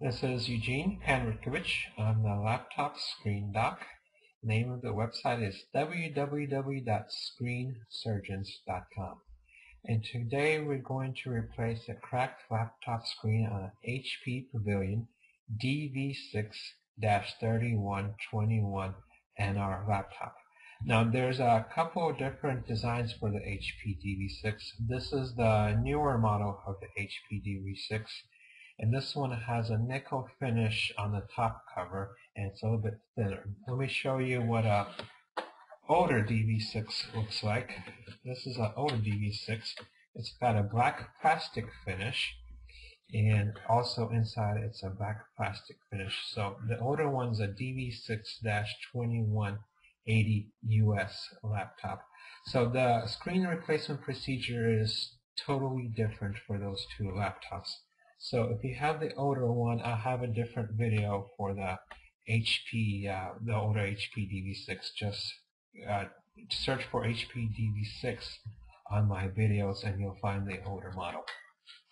This is Eugene Panrutkovich on the laptop screen doc. Name of the website is www.screensurgeons.com. And today we're going to replace a cracked laptop screen on an HP Pavilion DV6-3121 NR laptop. Now there's a couple of different designs for the HP DV6. This is the newer model of the HP DV6 and this one has a nickel finish on the top cover and it's a little bit thinner. Let me show you what a older DV6 looks like. This is an older DV6. It's got a black plastic finish and also inside it's a black plastic finish. So the older one's a DV6-2180 US laptop. So the screen replacement procedure is totally different for those two laptops. So if you have the older one, I have a different video for the HP, uh, the older HP DV6. Just uh, search for HP DV6 on my videos and you'll find the older model.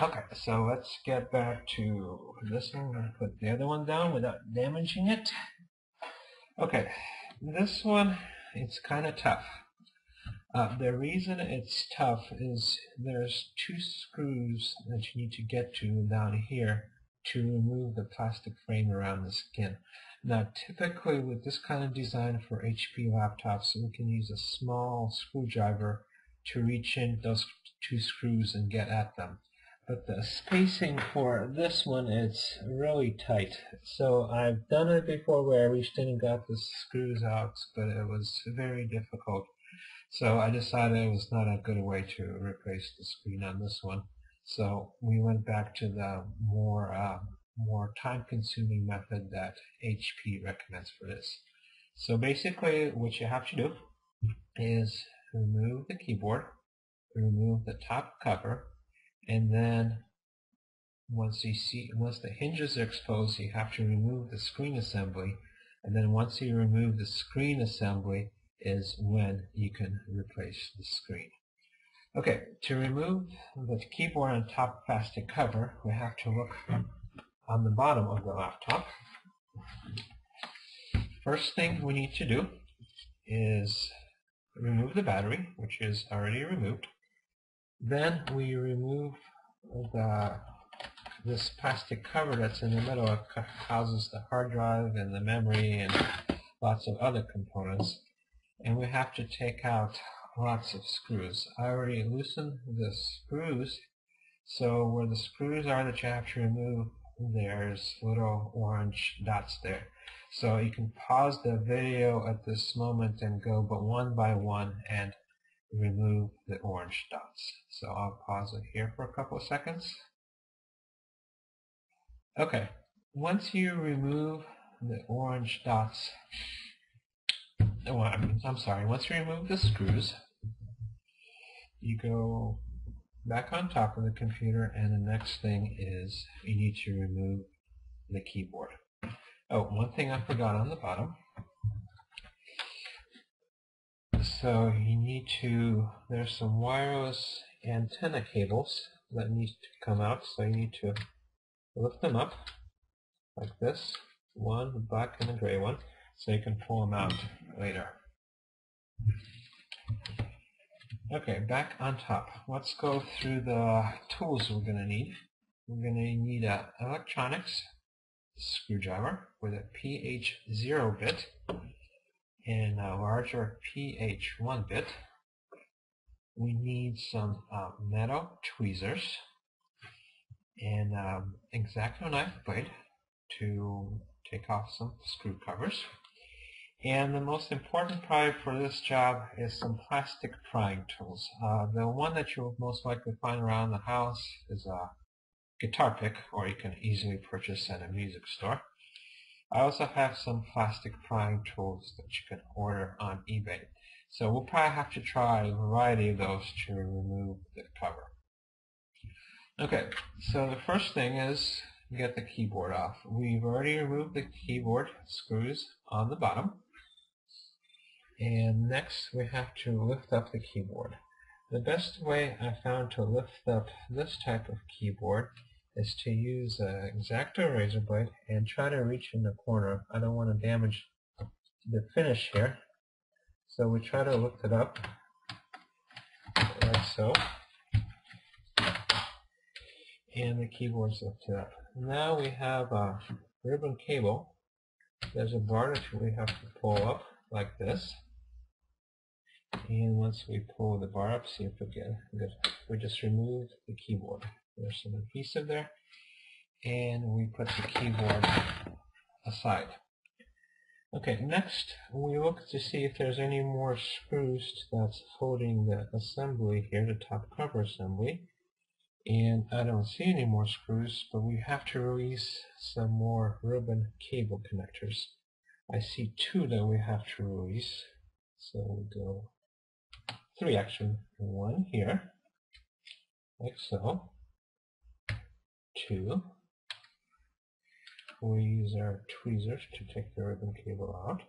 Okay, so let's get back to this one. I'm going to put the other one down without damaging it. Okay, this one, it's kind of tough. Uh, the reason it's tough is there's two screws that you need to get to down here to remove the plastic frame around the skin. Now typically with this kind of design for HP laptops we can use a small screwdriver to reach in those two screws and get at them. But the spacing for this one is really tight. So I've done it before where I reached in and got the screws out, but it was very difficult. So I decided it was not a good way to replace the screen on this one. So we went back to the more uh, more time-consuming method that HP recommends for this. So basically what you have to do is remove the keyboard, remove the top cover, and then once you see once the hinges are exposed you have to remove the screen assembly and then once you remove the screen assembly is when you can replace the screen. Okay, to remove the keyboard on top plastic cover, we have to look on the bottom of the laptop. First thing we need to do is remove the battery, which is already removed. Then we remove the this plastic cover that's in the middle. It houses the hard drive and the memory and lots of other components and we have to take out lots of screws. I already loosened the screws so where the screws are that you have to remove there's little orange dots there. So you can pause the video at this moment and go but one by one and remove the orange dots. So I'll pause it here for a couple of seconds. Okay, once you remove the orange dots I'm, I'm sorry, once you remove the screws, you go back on top of the computer and the next thing is you need to remove the keyboard. Oh, one thing I forgot on the bottom. So you need to, there's some wireless antenna cables that need to come out, so you need to lift them up like this, one, the black and the gray one so you can pull them out later. Okay, back on top. Let's go through the tools we're going to need. We're going to need an electronics screwdriver with a PH0 bit and a larger PH1 bit. We need some uh, metal tweezers and um, X-Acto knife blade to take off some screw covers. And the most important part for this job is some plastic prying tools. Uh, the one that you'll most likely find around the house is a guitar pick, or you can easily purchase at a music store. I also have some plastic prying tools that you can order on eBay. So we'll probably have to try a variety of those to remove the cover. Okay, so the first thing is get the keyboard off. We've already removed the keyboard screws on the bottom. And next we have to lift up the keyboard. The best way I found to lift up this type of keyboard is to use an X-Acto razor blade and try to reach in the corner. I don't want to damage the finish here. So we try to lift it up like so. And the keyboard's lifted up. Now we have a ribbon cable. There's a bar that we have to pull up like this. And once we pull the bar up, see if we get good. We just remove the keyboard. There's some adhesive there. And we put the keyboard aside. Okay, next we look to see if there's any more screws that's holding the assembly here, the top cover assembly. And I don't see any more screws, but we have to release some more ribbon cable connectors. I see two that we have to release. So we go three actually. One here, like so. Two. We use our tweezers to take the ribbon cable out.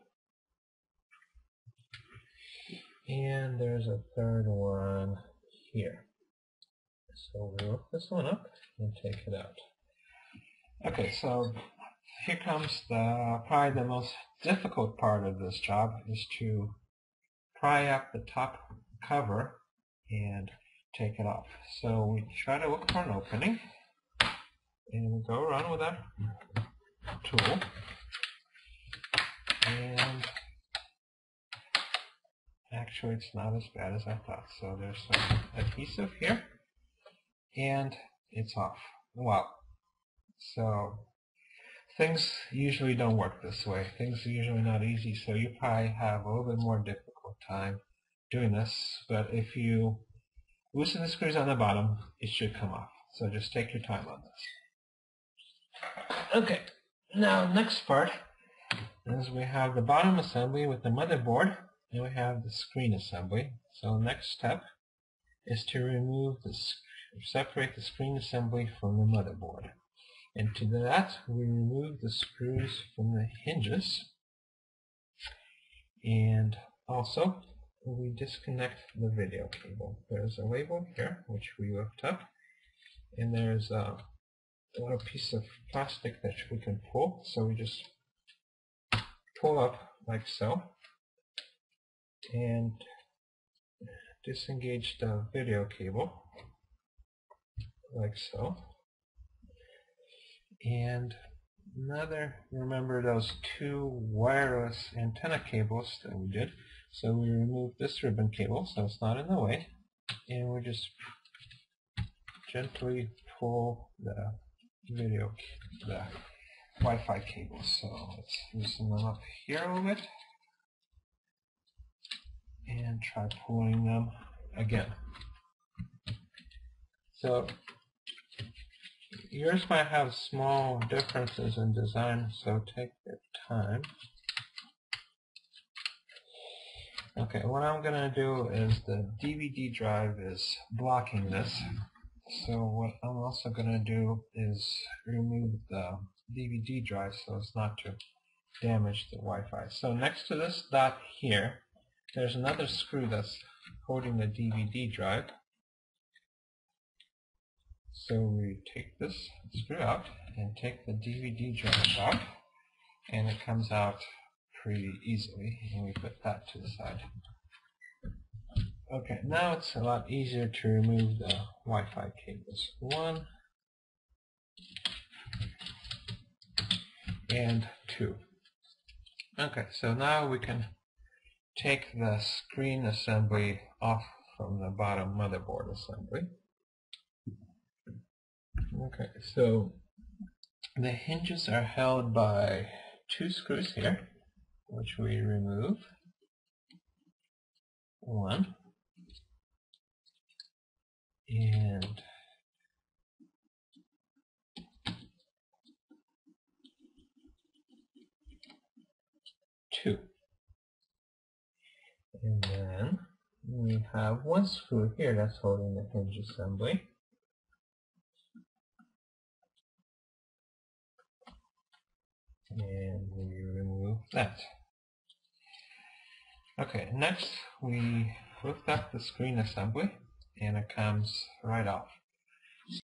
And there's a third one here. So we'll lift this one up and take it out. Okay, so here comes the probably the most difficult part of this job is to pry up the top cover and take it off. So we try to look for an opening and we go around with our tool and actually it's not as bad as I thought. So there's some adhesive here and it's off. Wow. So things usually don't work this way. Things are usually not easy, so you probably have a little bit more difficult time doing this, but if you loosen the screws on the bottom, it should come off. So just take your time on this. Okay, now next part is we have the bottom assembly with the motherboard, and we have the screen assembly. So next step is to remove the separate the screen assembly from the motherboard. And to that, we remove the screws from the hinges. And also, we disconnect the video cable. There's a label here, which we lift up. And there's a little piece of plastic that we can pull. So we just pull up like so. And disengage the video cable like so. And another, remember those two wireless antenna cables that we did. So we remove this ribbon cable so it's not in the way. And we just gently pull the video, the Wi-Fi cable. So let's loosen them up here a little bit. And try pulling them again. So yours might have small differences in design, so take your time. Okay, what I'm going to do is the DVD drive is blocking this. So what I'm also going to do is remove the DVD drive so as not to damage the Wi-Fi. So next to this dot here, there's another screw that's holding the DVD drive. So we take this screw out and take the DVD drive out and it comes out pretty easily and we put that to the side. Okay, now it's a lot easier to remove the Wi-Fi cables. One and two. Okay, so now we can take the screen assembly off from the bottom motherboard assembly. Okay, so the hinges are held by two screws here, which we remove. One. And two. And then we have one screw here that's holding the hinge assembly. and we remove that. Okay, next we lift up the screen assembly and it comes right off.